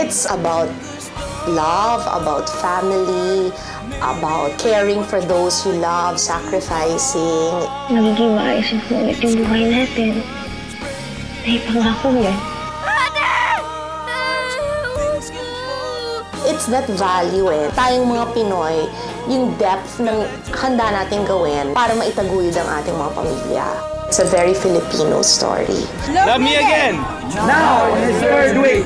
It's about love, about family, about caring for those you love, sacrificing. Magiging maayos na po ulit yung buhay natin. May pangako. It's that value eh. Tayong mga Pinoy, yung depth ng handa nating gawin para maitaguyod ang ating mga pamilya. It's a very Filipino story. Love me again! Now, in his third week,